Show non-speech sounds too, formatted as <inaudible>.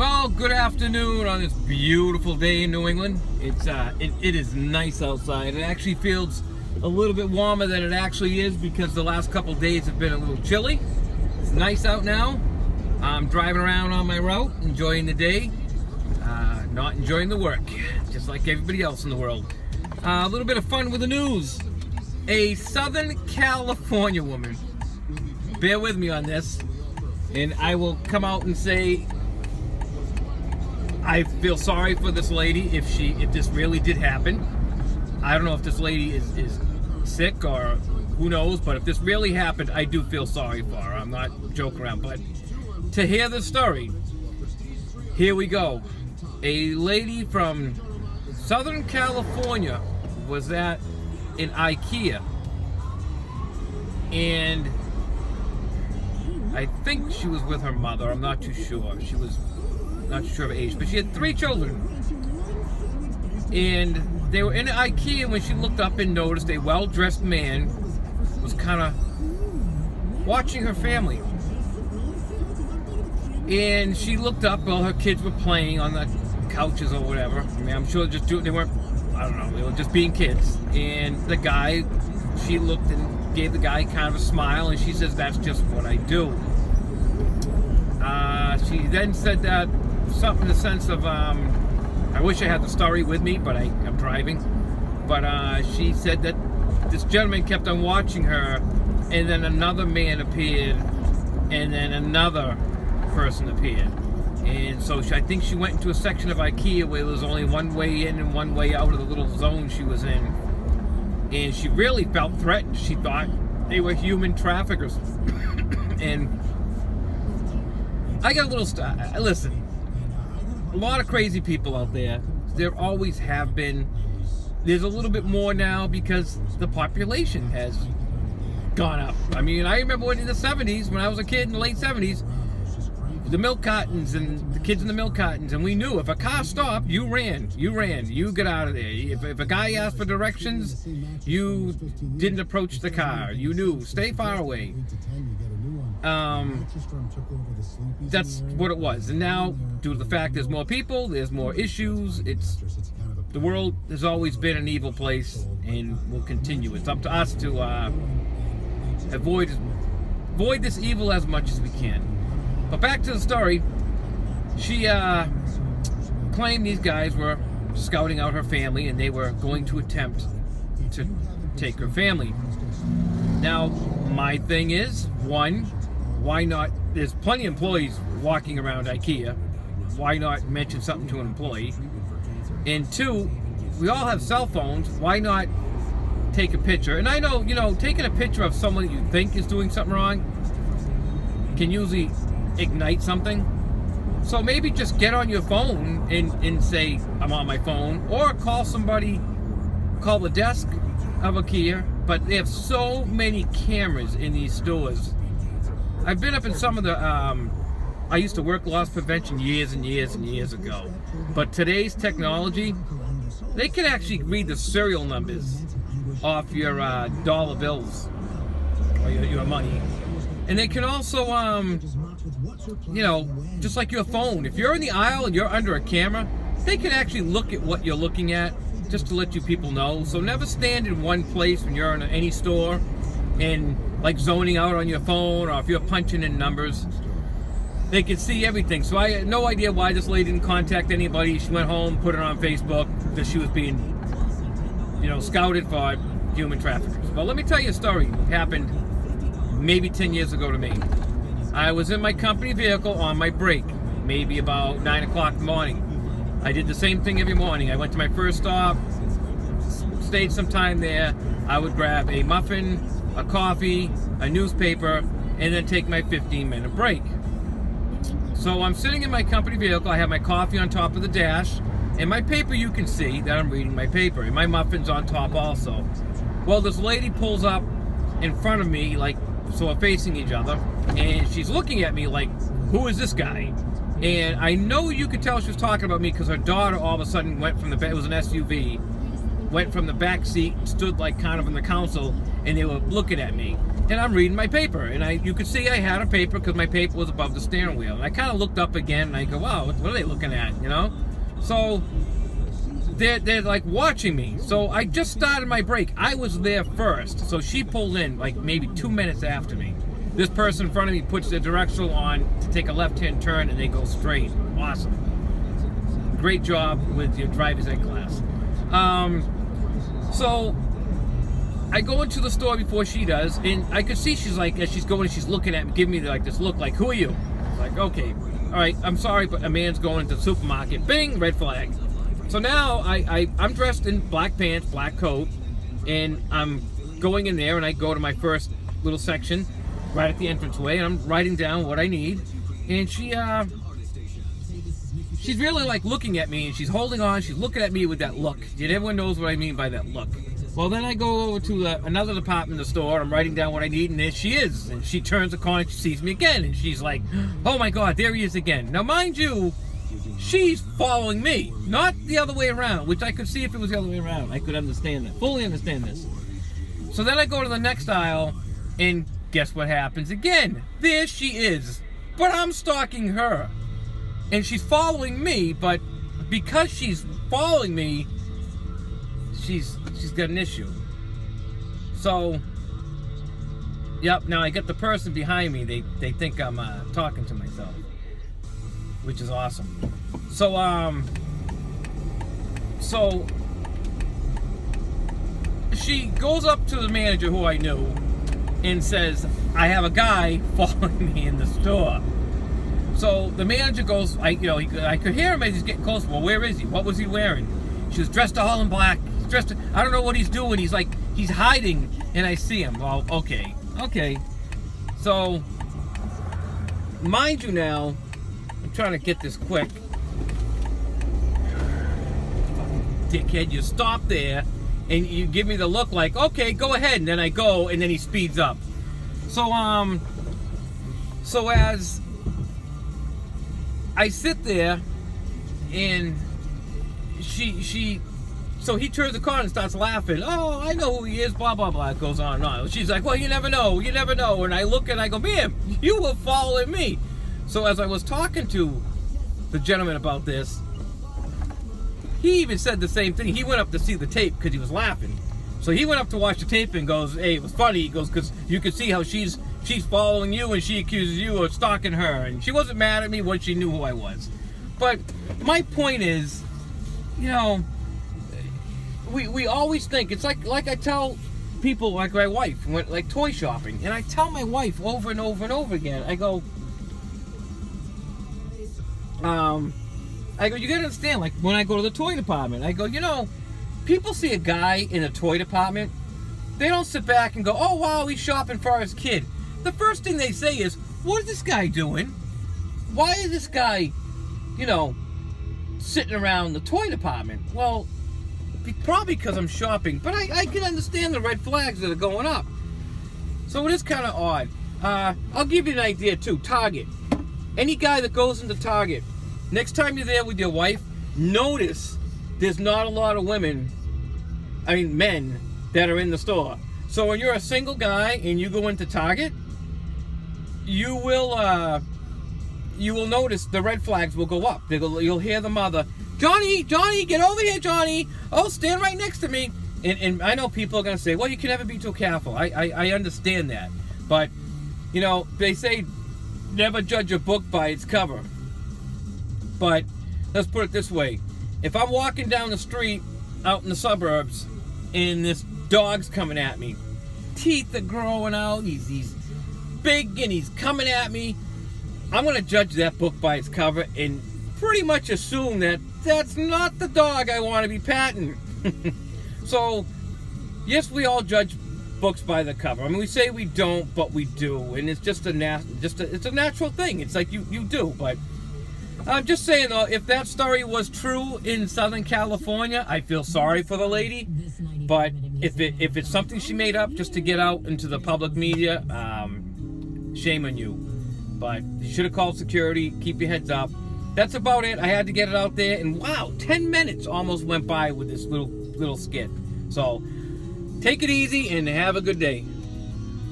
Well, good afternoon on this beautiful day in New England. It's uh, it, it is nice outside. It actually feels a little bit warmer than it actually is because the last couple days have been a little chilly. It's nice out now. I'm driving around on my route, enjoying the day, uh, not enjoying the work, just like everybody else in the world. Uh, a little bit of fun with the news. A Southern California woman, bear with me on this, and I will come out and say I feel sorry for this lady if she if this really did happen. I don't know if this lady is, is sick or who knows, but if this really happened, I do feel sorry for her. I'm not joking around, but to hear the story, here we go. A lady from Southern California was at an IKEA and I think she was with her mother. I'm not too sure. She was not sure of age, but she had three children. And they were in IKEA when she looked up and noticed a well-dressed man was kind of watching her family. And she looked up while her kids were playing on the couches or whatever. I mean, I'm sure just they weren't, I don't know, they were just being kids. And the guy, she looked and gave the guy kind of a smile, and she says, that's just what I do. Uh, she then said that something in the sense of, um, I wish I had the story with me, but I, am driving. But uh, she said that this gentleman kept on watching her, and then another man appeared, and then another person appeared. And so she, I think she went into a section of IKEA where there was only one way in and one way out of the little zone she was in. And she really felt threatened. She thought they were human traffickers. <coughs> and I got a little, st- listen, a lot of crazy people out there. There always have been. There's a little bit more now because the population has gone up. I mean, I remember when in the 70s, when I was a kid in the late 70s, the milk cartons and the kids in the milk cartons, and we knew if a car stopped, you ran, you ran, you get out of there. If, if a guy asked for directions, you didn't approach the car. You knew, stay far away. Um, that's what it was. And now, due to the fact there's more people, there's more issues, it's the world has always been an evil place and will continue. It's up to us to uh, avoid avoid this evil as much as we can. But back to the story. She uh, claimed these guys were scouting out her family and they were going to attempt to take her family. Now, my thing is, one, why not? There's plenty of employees walking around IKEA. Why not mention something to an employee? And two, we all have cell phones. Why not take a picture? And I know, you know, taking a picture of someone you think is doing something wrong can usually ignite something. So maybe just get on your phone and, and say, I'm on my phone, or call somebody, call the desk of IKEA. But they have so many cameras in these stores I've been up in some of the, um, I used to work loss prevention years and years and years ago. But today's technology, they can actually read the serial numbers off your uh, dollar bills or your, your, money. And they can also, um, you know, just like your phone, if you're in the aisle and you're under a camera, they can actually look at what you're looking at just to let you people know. So never stand in one place when you're in any store and like zoning out on your phone or if you're punching in numbers they can see everything. So I had no idea why this lady didn't contact anybody. She went home put it on Facebook that she was being you know scouted for human traffickers. But let me tell you a story. It happened maybe 10 years ago to me. I was in my company vehicle on my break maybe about 9 o'clock in the morning. I did the same thing every morning. I went to my first stop stayed some time there. I would grab a muffin a coffee, a newspaper, and then take my 15 minute break. So I'm sitting in my company vehicle, I have my coffee on top of the dash, and my paper you can see that I'm reading my paper, and my muffin's on top also. Well, this lady pulls up in front of me, like, so we're facing each other, and she's looking at me like, who is this guy? And I know you could tell she was talking about me because her daughter all of a sudden went from the, back it was an SUV, went from the back seat, stood like kind of in the console, and they were looking at me. and I'm reading my paper, and I you could see I had a paper because my paper was above the steering wheel, and I kind of looked up again, and I go, wow, what, are they looking at, you know? So they're, they're like watching me. So I just started my break. I was there first. So she pulled in like maybe two minutes after me. This person in front of me puts their directional on to take a left-hand turn and they go straight. Awesome. Great job with your driver's ed class. Um, so I go into the store before she does, and I could see she's like, as she's going, she's looking at me, giving me like this look, like, "Who are you?" Like, okay, all right, I'm sorry, but a man's going into the supermarket. Bing, red flag. So now I, I I'm dressed in black pants, black coat, and I'm going in there, and I go to my first little section, right at the entranceway, and I'm writing down what I need, and she uh she's really like looking at me and she's holding on. She's looking at me with that look. And everyone knows what I mean by that look. Well, then I go over to uh, another department in the store. I'm writing down what I need, and there she is. And she turns the corner, she sees me again, and she's like, "Oh my God, there he is again." Now, mind you, she's following me, not the other way around. Which I could see if it was the other way around, I could understand that, fully understand this. So then I go to the next aisle, and guess what happens again? There she is, but I'm stalking her and she's following me, but because she's following me, she's she's got an issue. So, yep. Now I get the person behind me. They they think I'm uh, talking to myself, which is awesome. So um, so she goes up to the manager who I knew and says, "I have a guy <laughs> following me in the store." So the manager goes, I you know, he, I could hear him as he's getting close. Well, where is he? What was he wearing? She was dressed all in black. Dressed. I don't know what he's doing. He's like he's hiding, and I see him. Well, okay, okay. So, mind you, now I'm trying to get this quick. Dickhead, you stop there, and you give me the look like, okay, go ahead, and then I go, and then he speeds up. So, um, so as I sit there and she she so he turns the car and starts laughing. Oh, I know who he is, blah blah blah. It goes on and on. She's like, Well, you never know, you never know. And I look and I go, Man, you were following me. So as I was talking to the gentleman about this, he even said the same thing. He went up to see the tape because he was laughing. So he went up to watch the tape and goes, "Hey, it was funny." He goes, "Because you can see how she's she's following you and she accuses you of stalking her. And she wasn't mad at me when she knew who I was. But my point is, you know, we, we always think, it's like, like I tell people like my wife, went like toy shopping, and I tell my wife over and over and over again, I go, um, I go, you gotta understand, like when I go to the toy department, I go, you know, people see a guy in a toy department, they don't sit back and go, oh wow, he's shopping for his kid the first thing they say is, what is this guy doing? Why is this guy, you know, sitting around the toy department? Well, probably because I'm shopping, but I, I, can understand the red flags that are going up. So it is kind of odd. Uh, I'll give you an idea too. Target. Any guy that goes into Target, next time you're there with your wife, notice there's not a lot of women, I mean men, that are in the store. So when you're a single guy and you go into Target, you will uh, you will notice the red flags will go up. Go, you'll hear the mother, Johnny, Johnny, get over here, Johnny. Oh, stand right next to me. And, and I know people are going to say, well, you can never be too careful. I, I, I understand that. But, you know, they say never judge a book by its cover. But let's put it this way. If I'm walking down the street out in the suburbs and this dog's coming at me, teeth are growing out, he's, he's big and he's coming at me, I'm going to judge that book by its cover and pretty much assume that that's not the dog I want to be patting. <laughs> so, yes, we all judge books by the cover. I mean, we say we don't, but we do, and it's just a nat just a, it's a natural thing. It's like you you do, but I'm just saying though, if that story was true in Southern California, I feel sorry for the lady. But if it if it's something she made up just to get out into the public media, um, shame on you. But you should have called security. Keep your heads up. That's about it. I had to get it out there, and wow, 10 minutes almost went by with this little little skit. So take it easy and have a good day.